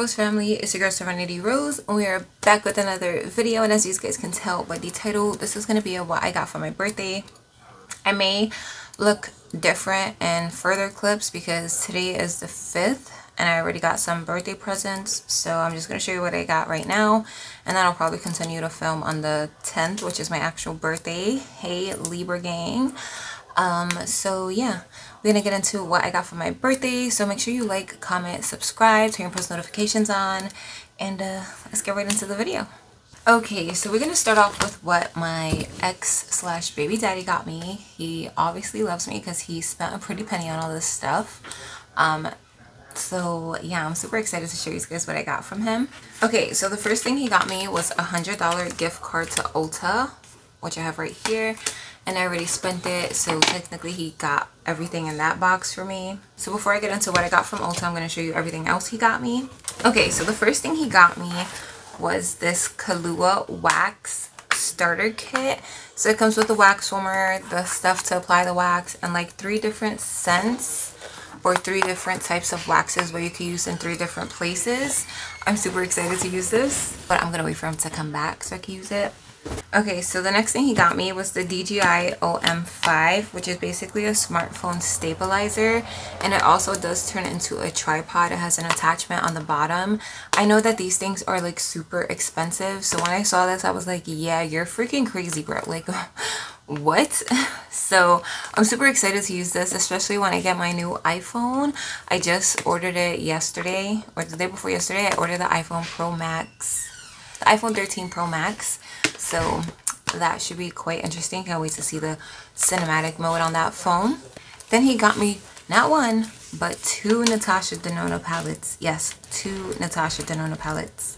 Rose family, it's your girl Serenity Rose and we are back with another video and as you guys can tell by the title, this is going to be a what I got for my birthday. I may look different in further clips because today is the 5th and I already got some birthday presents so I'm just going to show you what I got right now and then I'll probably continue to film on the 10th which is my actual birthday. Hey Libra gang. Um, so yeah, we're gonna get into what I got for my birthday. So make sure you like, comment, subscribe, turn your post notifications on, and uh, let's get right into the video. Okay, so we're gonna start off with what my ex slash baby daddy got me. He obviously loves me because he spent a pretty penny on all this stuff. Um, so yeah, I'm super excited to show you guys what I got from him. Okay, so the first thing he got me was a $100 gift card to Ulta, which I have right here and I already spent it so technically he got everything in that box for me. So before I get into what I got from Ulta I'm going to show you everything else he got me. Okay so the first thing he got me was this Kahlua wax starter kit. So it comes with the wax warmer, the stuff to apply the wax and like three different scents or three different types of waxes where you can use in three different places. I'm super excited to use this but I'm to wait for him to come back so I can use it. Okay, so the next thing he got me was the DJI OM5, which is basically a smartphone stabilizer. And it also does turn into a tripod. It has an attachment on the bottom. I know that these things are like super expensive. So when I saw this, I was like, yeah, you're freaking crazy, bro. Like, what? So I'm super excited to use this, especially when I get my new iPhone. I just ordered it yesterday, or the day before yesterday, I ordered the iPhone Pro Max, the iPhone 13 Pro Max so that should be quite interesting. Can't wait to see the cinematic mode on that phone. Then he got me not one, but two Natasha Denona palettes. Yes, two Natasha Denona palettes.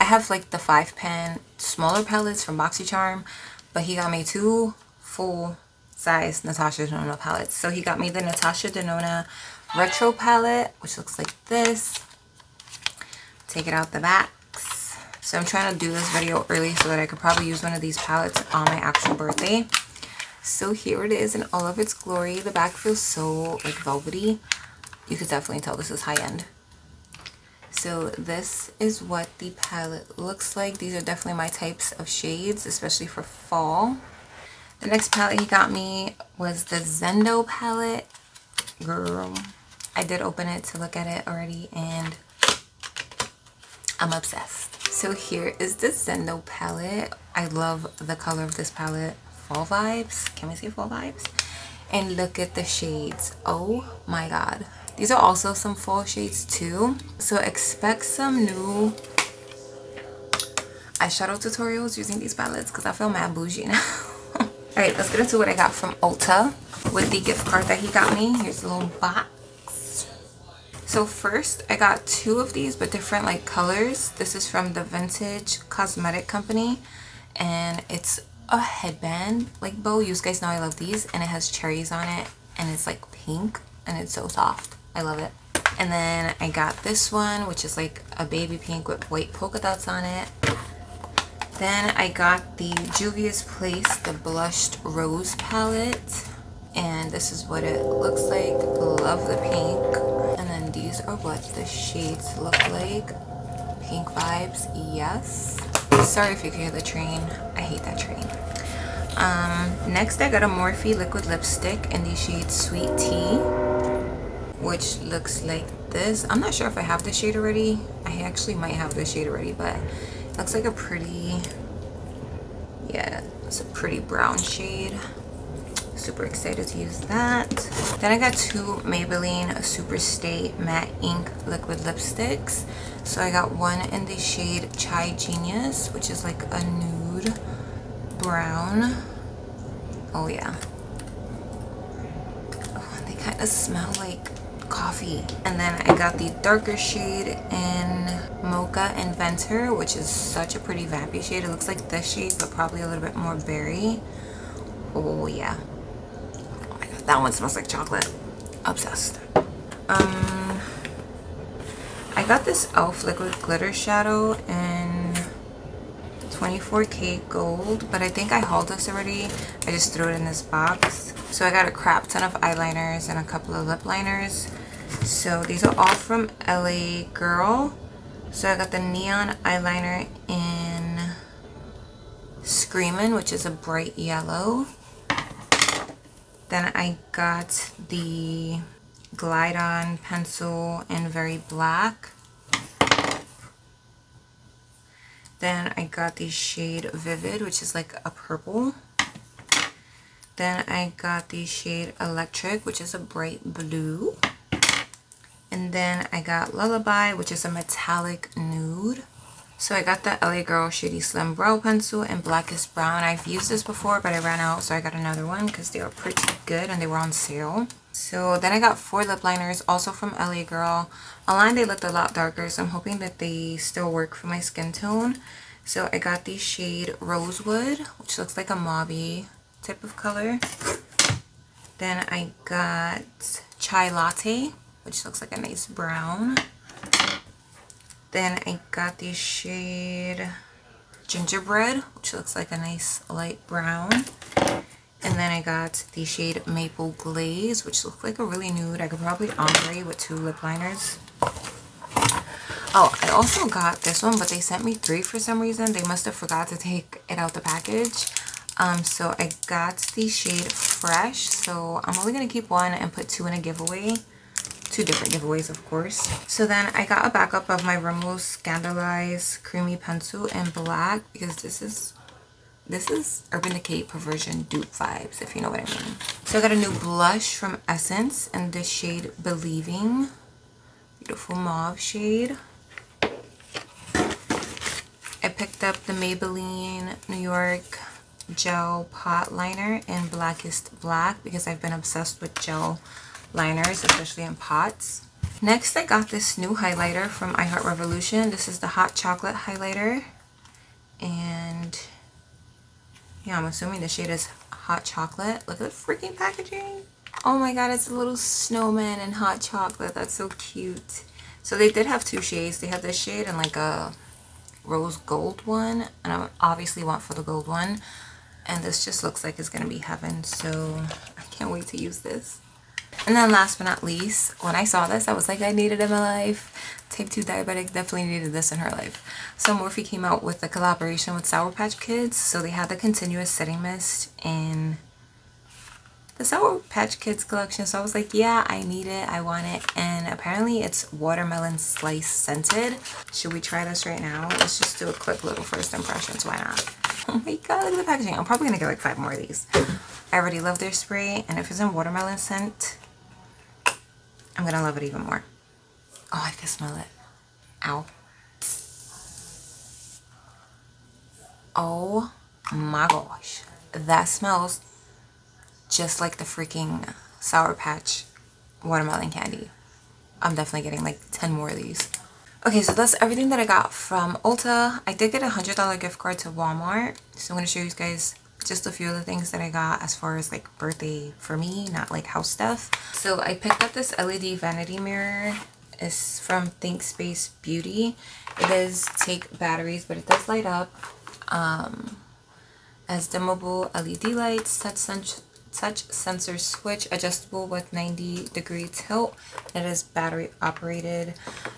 I have like the five pan smaller palettes from BoxyCharm, but he got me two full size Natasha Denona palettes. So he got me the Natasha Denona Retro palette, which looks like this. Take it out the back. So I'm trying to do this video early so that I could probably use one of these palettes on my actual birthday. So here it is in all of its glory. The back feels so like velvety. You could definitely tell this is high-end. So this is what the palette looks like. These are definitely my types of shades, especially for fall. The next palette he got me was the Zendo palette. Girl, I did open it to look at it already and I'm obsessed. So here is the Zendo palette. I love the color of this palette. Fall vibes. Can we say fall vibes? And look at the shades. Oh my god. These are also some fall shades too. So expect some new eyeshadow tutorials using these palettes because I feel mad bougie now. Alright, let's get into what I got from Ulta with the gift card that he got me. Here's a little box. So first I got two of these but different like colors. This is from the Vintage Cosmetic Company and it's a headband like bow. You guys know I love these and it has cherries on it and it's like pink and it's so soft. I love it. And then I got this one which is like a baby pink with white polka dots on it. Then I got the Juvia's Place, the Blushed Rose palette. And this is what it looks like. Love the pink these what the shades look like. Pink vibes yes. Sorry if you can hear the train. I hate that train. Um, next i got a morphe liquid lipstick in the shade sweet tea which looks like this. I'm not sure if i have the shade already. I actually might have the shade already but it looks like a pretty yeah it's a pretty brown shade super excited to use that. Then i got two maybelline superstay matte ink liquid lipsticks. So i got one in the shade chai genius which is like a nude brown. Oh yeah. Oh, they kind of smell like coffee. And then i got the darker shade in mocha inventor which is such a pretty vampy shade. It looks like this shade but probably a little bit more berry. Oh yeah that one smells like chocolate. Obsessed. Um, I got this e.l.f. liquid glitter shadow in 24k gold, but I think I hauled this already. I just threw it in this box. So I got a crap ton of eyeliners and a couple of lip liners. So these are all from LA Girl. So I got the neon eyeliner in Screamin', which is a bright yellow. Then I got the Glide On pencil in very black. Then I got the shade Vivid, which is like a purple. Then I got the shade Electric, which is a bright blue. And then I got Lullaby, which is a metallic nude. So I got the LA Girl Shady Slim Brow Pencil in Blackest Brown. I've used this before, but I ran out, so I got another one because they were pretty good and they were on sale. So then I got four lip liners, also from LA Girl. Online they looked a lot darker, so I'm hoping that they still work for my skin tone. So I got the shade Rosewood, which looks like a mauvey type of color. Then I got Chai Latte, which looks like a nice brown. Then I got the shade Gingerbread, which looks like a nice light brown. And then I got the shade Maple Glaze, which looks like a really nude. I could probably ombre with two lip liners. Oh, I also got this one, but they sent me three for some reason. They must have forgot to take it out the package. Um, so I got the shade Fresh. So I'm only going to keep one and put two in a giveaway two different giveaways of course. So then i got a backup of my rimmel scandaleyes creamy pencil in black because this is this is urban decay perversion dupe vibes if you know what i mean. So i got a new blush from essence in the shade believing. Beautiful mauve shade. I picked up the maybelline new york gel pot liner in blackest black because i've been obsessed with gel liners, especially in pots. Next, I got this new highlighter from I Heart Revolution. This is the Hot Chocolate Highlighter. And yeah, I'm assuming the shade is Hot Chocolate. Look at the freaking packaging. Oh my god, it's a little snowman and hot chocolate. That's so cute. So they did have two shades. They have this shade and like a rose gold one. And I obviously want for the gold one. And this just looks like it's going to be heaven. So I can't wait to use this. And then last but not least, when I saw this, I was like, I needed it in my life. Type 2 diabetic definitely needed this in her life. So Morphe came out with a collaboration with Sour Patch Kids. So they had the continuous setting mist in the Sour Patch Kids collection. So I was like, yeah, I need it. I want it. And apparently it's watermelon slice scented. Should we try this right now? Let's just do a quick little first impressions. Why not? Oh my god, look at the packaging. I'm probably going to get like five more of these. I already love their spray. And if it's in watermelon scent, I'm gonna love it even more. Oh, I can smell it. Ow. Oh my gosh. That smells just like the freaking Sour Patch watermelon candy. I'm definitely getting like 10 more of these. Okay, so that's everything that I got from Ulta. I did get a $100 gift card to Walmart. So I'm going to show you guys just a few of the things that I got as far as like birthday for me, not like house stuff. So I picked up this LED vanity mirror. It's from ThinkSpace Beauty. It does take batteries, but it does light up. Um, as dimmable LED lights, touch touch sensor switch adjustable with 90 degree tilt. It is battery operated.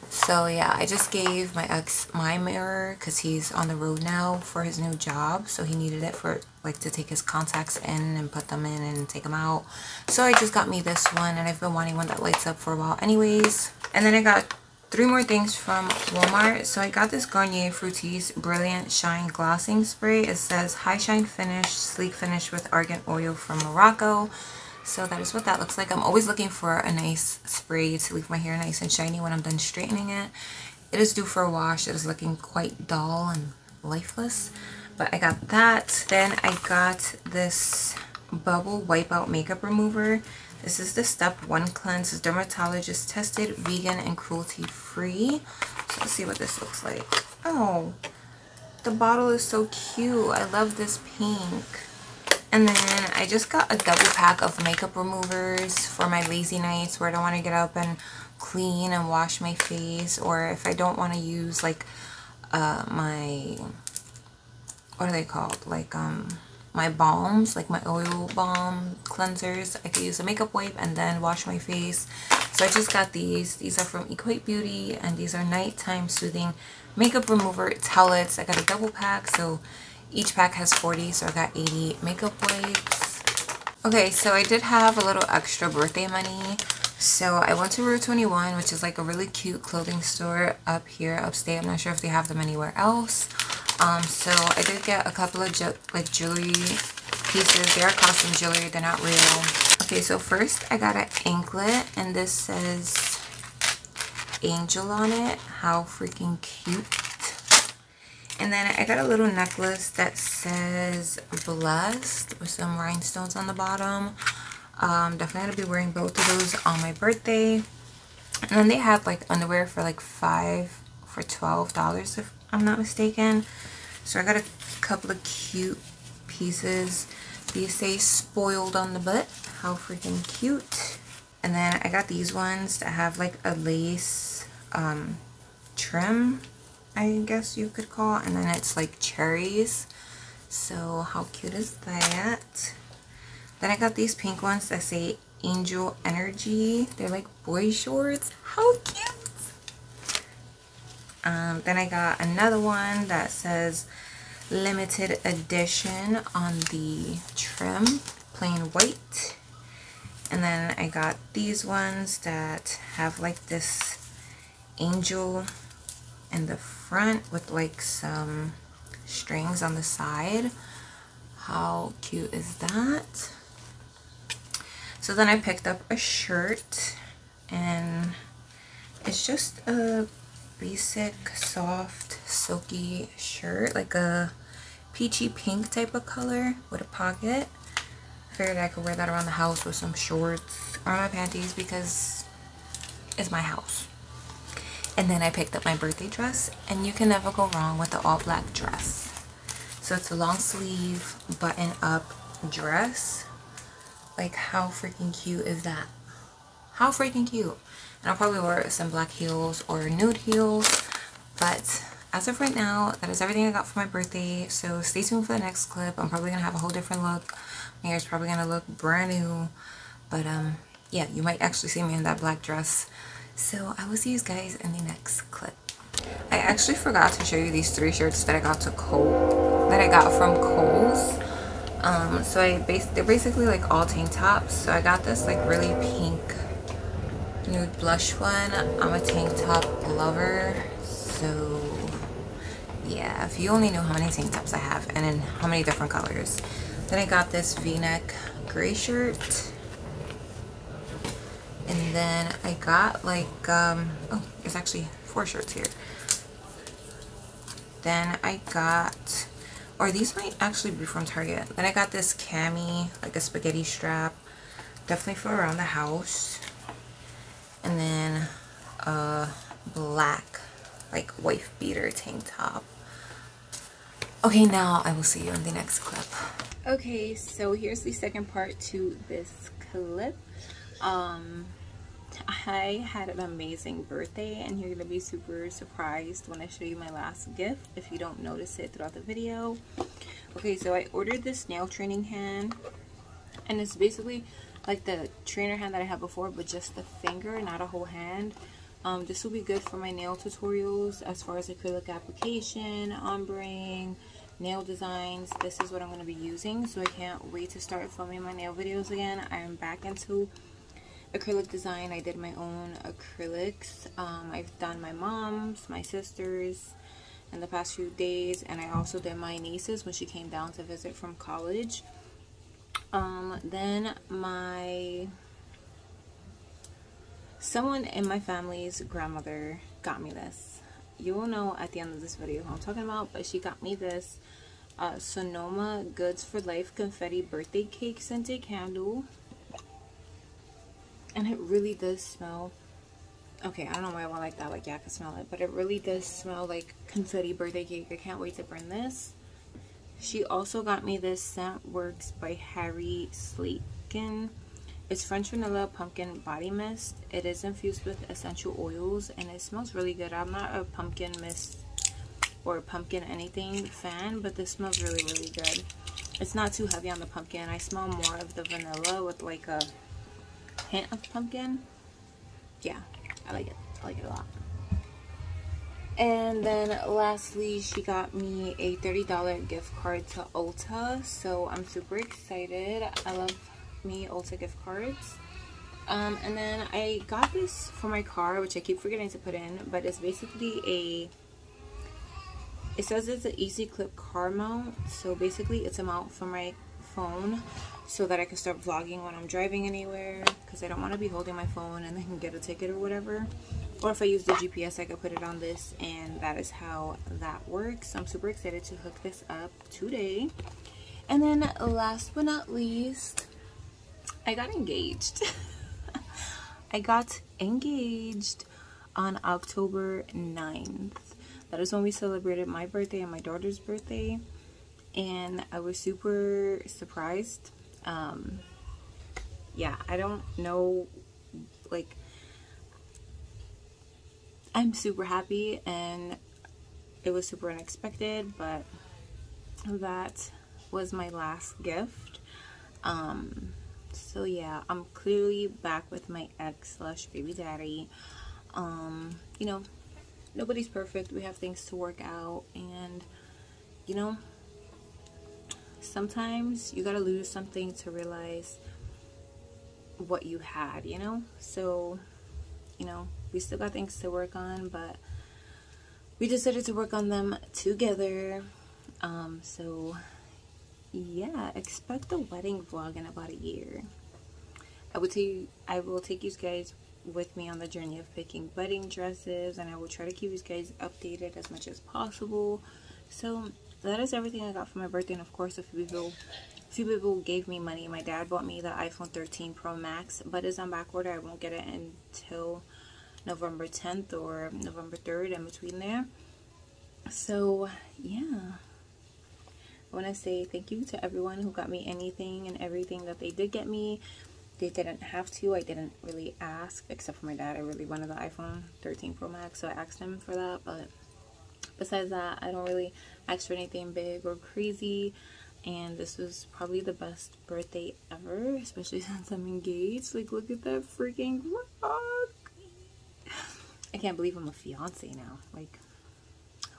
So yeah i just gave my ex my mirror because he's on the road now for his new job so he needed it for like to take his contacts in and put them in and take them out. So i just got me this one and i've been wanting one that lights up for a while anyways. And then i got three more things from Walmart. So I got this Garnier Fructis Brilliant Shine Glossing Spray. It says High Shine Finish, Sleek Finish with Argan Oil from Morocco. So that is what that looks like. I'm always looking for a nice spray to leave my hair nice and shiny when I'm done straightening it. It is due for a wash. It is looking quite dull and lifeless. But I got that. Then I got this Bubble Wipeout Makeup Remover. This is the Step 1 Cleanse. It's dermatologist tested, vegan, and cruelty free. So let's see what this looks like. Oh, the bottle is so cute. I love this pink. And then I just got a double pack of makeup removers for my lazy nights where I don't want to get up and clean and wash my face. Or if I don't want to use like uh, my, what are they called? Like, um, my balms, like my oil balm cleansers. I could use a makeup wipe and then wash my face. So I just got these. These are from Equate Beauty and these are nighttime soothing makeup remover towelettes. I got a double pack, so each pack has 40, so I got 80 makeup wipes. Okay, so I did have a little extra birthday money. So I went to Rue 21, which is like a really cute clothing store up here upstate. I'm not sure if they have them anywhere else. Um, so I did get a couple of like jewelry pieces. They are costume jewelry. They're not real. Okay, so first I got an anklet and this says angel on it. How freaking cute. And then I got a little necklace that says blessed with some rhinestones on the bottom. Um, definitely going to be wearing both of those on my birthday. And then they had like underwear for like 5 for $12 if I'm not mistaken. So I got a couple of cute pieces. These say spoiled on the butt. How freaking cute. And then I got these ones that have like a lace um, trim, I guess you could call. And then it's like cherries. So how cute is that? Then I got these pink ones that say Angel Energy. They're like boy shorts. How cute! Um, then I got another one that says limited edition on the trim, plain white. And then I got these ones that have like this angel in the front with like some strings on the side. How cute is that? So then I picked up a shirt and it's just a basic soft silky shirt like a peachy pink type of color with a pocket. I figured I could wear that around the house with some shorts or my panties because it's my house. And then I picked up my birthday dress and you can never go wrong with the all black dress. So it's a long sleeve button up dress. Like how freaking cute is that how freaking cute and I'll probably wear some black heels or nude heels. But as of right now, that is everything I got for my birthday. So stay tuned for the next clip. I'm probably going to have a whole different look. My hair's probably going to look brand new. But um, yeah, you might actually see me in that black dress. So I will see you guys in the next clip. I actually forgot to show you these three shirts that I got to Cole that I got from Kohl's. Um, so I base they're basically like all tank tops. So I got this like really pink nude blush one. I'm a tank top lover, so yeah, if you only knew how many tank tops I have and in how many different colors. Then I got this v-neck gray shirt. And then I got like, um, oh, there's actually four shirts here. Then I got, or these might actually be from Target. Then I got this cami, like a spaghetti strap. Definitely for around the house and then a black like wife beater tank top. Okay now I will see you in the next clip. Okay so here's the second part to this clip. Um I had an amazing birthday and you're gonna be super surprised when I show you my last gift if you don't notice it throughout the video. Okay so I ordered this nail training hand and it's basically like the trainer hand that I had before but just the finger not a whole hand. Um, this will be good for my nail tutorials as far as acrylic application ombreing nail designs. This is what I'm going to be using so I can't wait to start filming my nail videos again. I am back into acrylic design. I did my own acrylics. Um, I've done my mom's my sister's in the past few days and I also did my niece's when she came down to visit from college um, then my someone in my family's grandmother got me this. You will know at the end of this video who I'm talking about, but she got me this uh, Sonoma Goods for Life Confetti Birthday Cake Scented Candle. And it really does smell okay i don't know why i want like that like yeah i can smell it but it really does smell like confetti birthday cake i can't wait to burn this she also got me this Scent Works by Harry Slatkin. It's French Vanilla Pumpkin Body Mist. It is infused with essential oils and it smells really good. I'm not a pumpkin mist or pumpkin anything fan, but this smells really, really good. it's not too heavy on the pumpkin. I smell more of the vanilla with like a hint of pumpkin. Yeah, I like it. I like it a lot. And then lastly, she got me a $30 gift card to Ulta. So I'm super excited. I love me Ulta gift cards. Um, and then I got this for my car, which I keep forgetting to put in, but it's basically a, it says it's an easy clip car mount. So basically it's a mount for my phone so that I can start vlogging when I'm driving anywhere because I don't want to be holding my phone and then get a ticket or whatever. Or if I use the GPS, I could put it on this and that is how that works. I'm super excited to hook this up today. And then last but not least, I got engaged. I got engaged on October 9th. That is when we celebrated my birthday and my daughter's birthday. And I was super surprised. Um, yeah, I don't know, like, I'm super happy and it was super unexpected, but that was my last gift. Um, so yeah i'm clearly back with my ex slash baby daddy. Um you know nobody's perfect. We have things to work out and you know sometimes you gotta lose something to realize what you had you know? So you know we still got things to work on but we decided to work on them together um so yeah expect the wedding vlog in about a year I will tell I will take you guys with me on the journey of picking wedding dresses and I will try to keep you guys updated as much as possible. So that is everything I got for my birthday and of course a few people a few people gave me money. My dad bought me the iPhone 13 Pro Max but it's on back order. I won't get it until November 10th or November 3rd in between there. So yeah. I want to say thank you to everyone who got me anything and everything that they did get me they didn't have to. I didn't really ask, except for my dad. I really wanted the iPhone 13 Pro Max, so I asked him for that. But besides that, I don't really ask for anything big or crazy. And this was probably the best birthday ever, especially since I'm engaged. Like, look at that freaking rock. I can't believe I'm a fiance now. Like,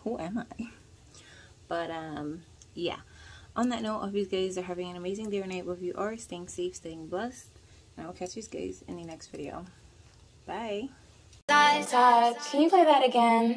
who am I? But, um, yeah. On that note, I hope you guys are having an amazing day or night wherever you are. Staying safe, staying blessed. And I will catch you guys in the next video. Bye. Can you play that again?